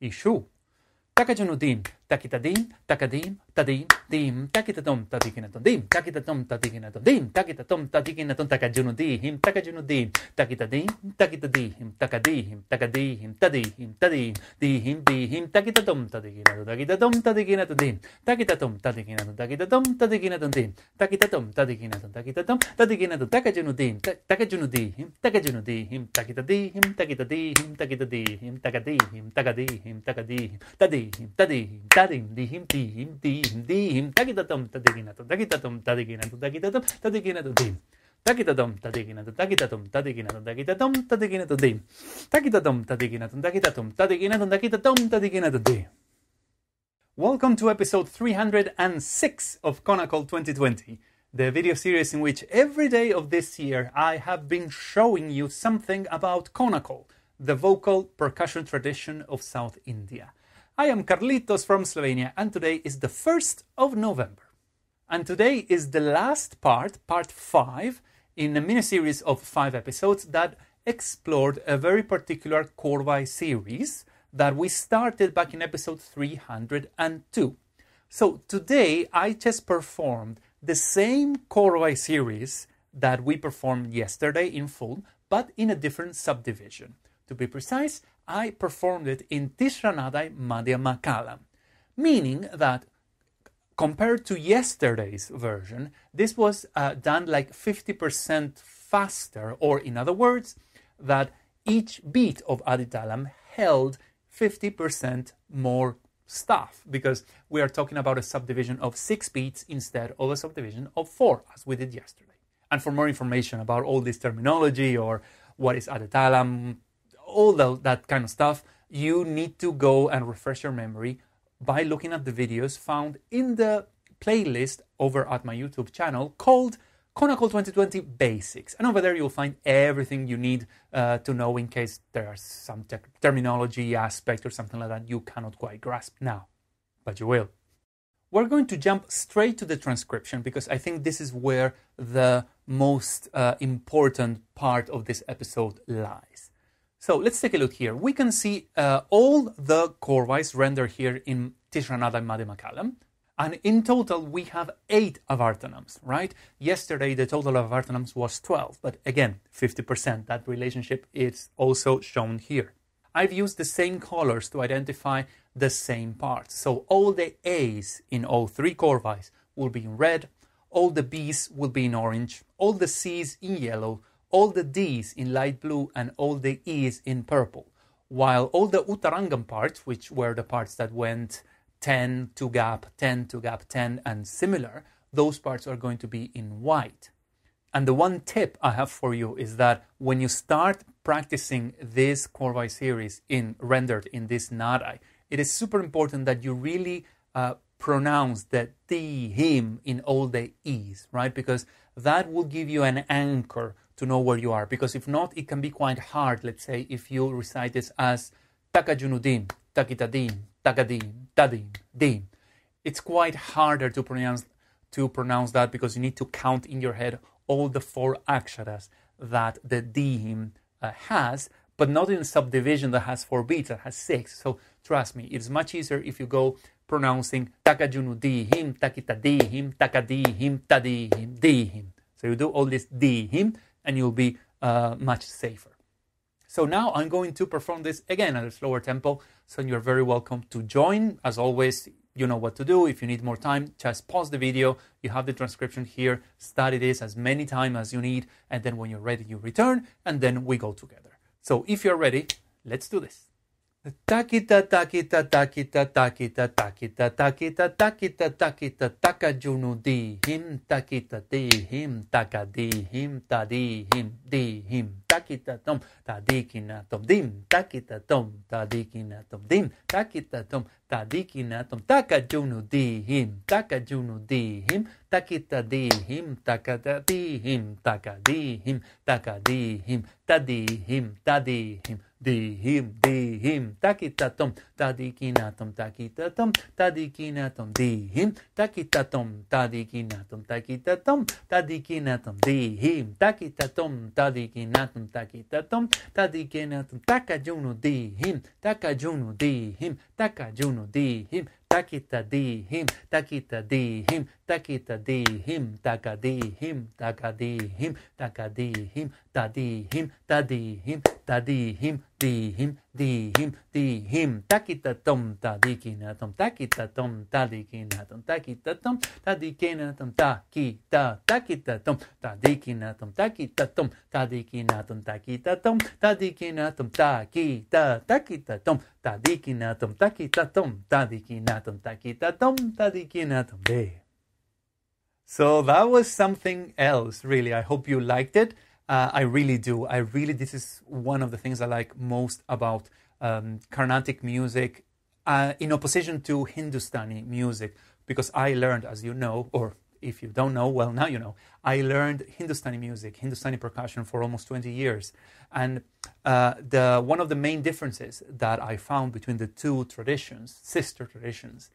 issue. Taka ġenu din takitadim, takadim, tadim, dim, takitatom, tatikinatom, dim, takitatom, tatikinatom, dim, takitatom, tatikinatom, takajunudim, takajunudim, takitadim, takitadim, takadim, takadim, tadim, tadim, dihim, dihim, takitatom, tatikinatom, takitatom, tatikinatom, dim, takitatom, tatikinatom, takitatom, tatikinatom, dim, takitatom, tatikinatom, takitatom, tatikinatom, takajunudim, takajunudim, takajunudim, takitadihim, takitadihim, takitadihim, takadihim, takadihim, takadihim, tadihim, tadihim, tadihim, tadim, dihim, dihim, dihim, dihim, takitatum, tadikinatum, takitatum, tadikinatum, takitatum, tadikinatum, dim. Takitatum, tadikinatum, takitatum, tadikinatum, takitatum, tadikinatum, dim. Takitatum, tadikinatum, takitatum, tadikinatum, takitatum, tadikinatum, dim. Welcome to episode 306 of Konnakol 2020, the video series in which every day of this year I have been showing you something about Konnakol, the vocal percussion tradition of South India. I am Carlitos from Slovenia, and today is the 1st of November. And today is the last part, part 5, in a mini series of 5 episodes that explored a very particular Korvai series that we started back in episode 302. So today I just performed the same Korvai series that we performed yesterday in full, but in a different subdivision. To be precise, I performed it in Tishra Nadai Madhyama Kalam, meaning that compared to yesterday's version, this was uh, done like 50% faster, or in other words, that each beat of Aditalam held 50% more stuff because we are talking about a subdivision of six beats instead of a subdivision of four, as we did yesterday. And for more information about all this terminology or what is Aditalam, all the, that kind of stuff, you need to go and refresh your memory by looking at the videos found in the playlist over at my YouTube channel called Konnakol 2020 Basics. And over there you'll find everything you need uh, to know in case there are some te- terminology aspect or something like that you cannot quite grasp now. But you will. We're going to jump straight to the transcription because I think this is where the most uh, important part of this episode lies. So let's take a look here. We can see uh, all the Korvais rendered here in Tishranada Madhya And in total, we have eight avartanams, right? Yesterday, the total of avartanams was 12. But again, 50%. That relationship is also shown here. I've used the same colors to identify the same parts. So all the A's in all three Korvais will be in red, all the B's will be in orange, all the C's in yellow, all the D's in light blue and all the E's in purple, while all the Uttarangam parts, which were the parts that went 10 to gap 10 to gap 10 and similar, those parts are going to be in white. And the one tip I have for you is that when you start practicing this Korvai series in rendered in this Nadai, it is super important that you really uh, pronounce the the him in all the e's, right? Because that will give you an anchor to know where you are. Because if not, it can be quite hard, let's say, if you recite this as Takajunudim, Takitadim, Takadim, Tadim, Dim. It's quite harder to pronounce to pronounce that because you need to count in your head all the four aksharas that the dim uh, has, but not in a subdivision that has four beats, that has six. So trust me, it's much easier if you go pronouncing takajunudihim, takitadihim, takadihim, tadihim, dihim. So you do all this dihim, and you'll be uh, much safer. So now I'm going to perform this again at a slower tempo. So you're very welcome to join. As always, you know what to do. If you need more time, just pause the video. You have the transcription here. Study this as many times as you need. And then when you're ready, you return and then we go together. So if you're ready, let's do this. Takita takita takita takita takita takita takita takita takajunu di him takita di him takadi him tadi him di him takita tom tadikina tom dim takita tom tadikina tom dim takita tom tadikina tom takajunu di him takajunu di him takita di him takata di him takadi him takadi him tadi him di him takita tom tadikina tom takita tom tadikina tom di him takita tom tadikina tom takita tom tadikina tom takajuno di him takajuno di him takajuno di him takita di him takita di him takita di him takadi him takadi him takadi di him di him di him takita tom tadikina tom takita tom tadikina tom takita tom tadikina tom takita takita tom tadikina tom takita tom tadikina tom takita tom tadikina tom takita takita tom tadikina tom takita tom tadikina tom takita tom tadikina tom de so that was something else, really. I hope you liked it. Uh, I really do. I really, this is one of the things I like most about um, Carnatic music uh, in opposition to Hindustani music, because I learned, as you know, or if you don't know, well, now you know, I learned Hindustani music, Hindustani percussion for almost 20 years. And uh, the, one of the main differences that I found between the two traditions, sister traditions,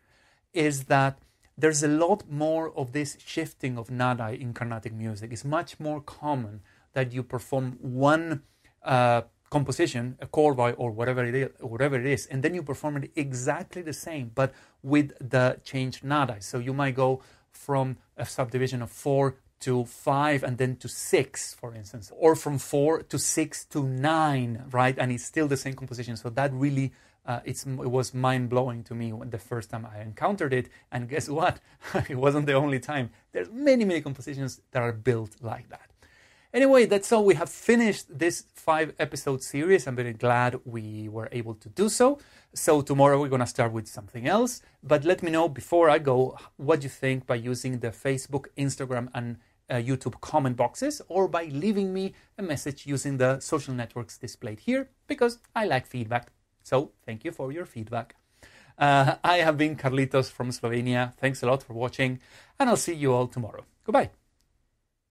is that there's a lot more of this shifting of nada in Carnatic music. It's much more common that you perform one uh, composition, a korvai or whatever it is, whatever it is, and then you perform it exactly the same, but with the changed nada. So you might go from a subdivision of four to five and then to six, for instance, or from four to six to nine, right? And it's still the same composition. So that really uh, it was mind blowing to me the first time I encountered it. And guess what? it wasn't the only time. There's many, many compositions that are built like that. Anyway, that's all. We have finished this five episode series. I'm very glad we were able to do so. So, tomorrow we're going to start with something else. But let me know before I go what you think by using the Facebook, Instagram, and uh, YouTube comment boxes or by leaving me a message using the social networks displayed here because I like feedback. So thank you for your feedback. Uh, I have been Carlitos from Slovenia. Thanks a lot for watching, and I'll see you all tomorrow. Goodbye.